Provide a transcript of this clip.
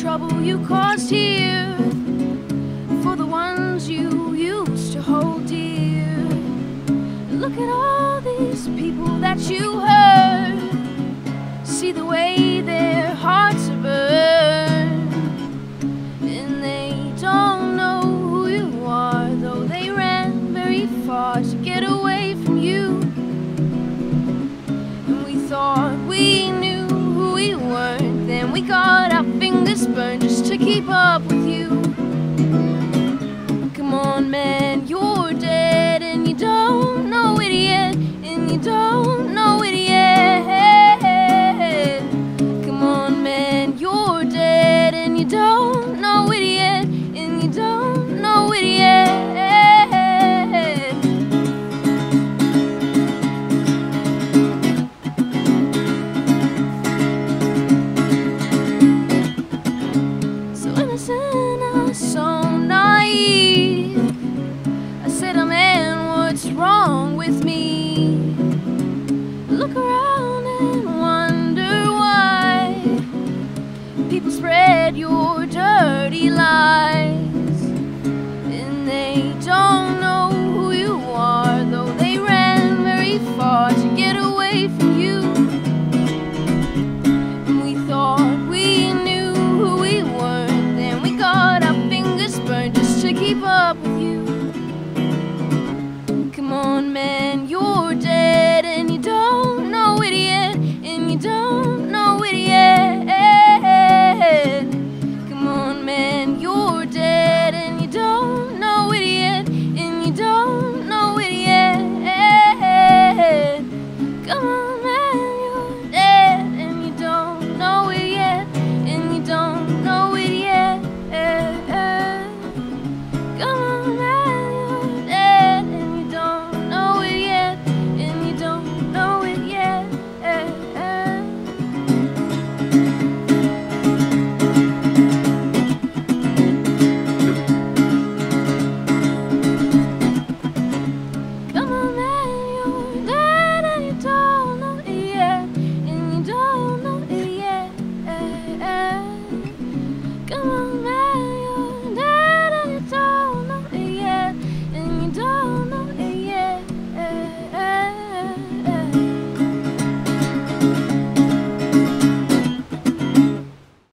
trouble you caused here. Keep up what's wrong with me? Look around and wonder why people spread your dirty lies. And they don't know who you are, though they ran very far to get away from you. And we thought we knew who we were. Then we got our fingers burned just to keep up with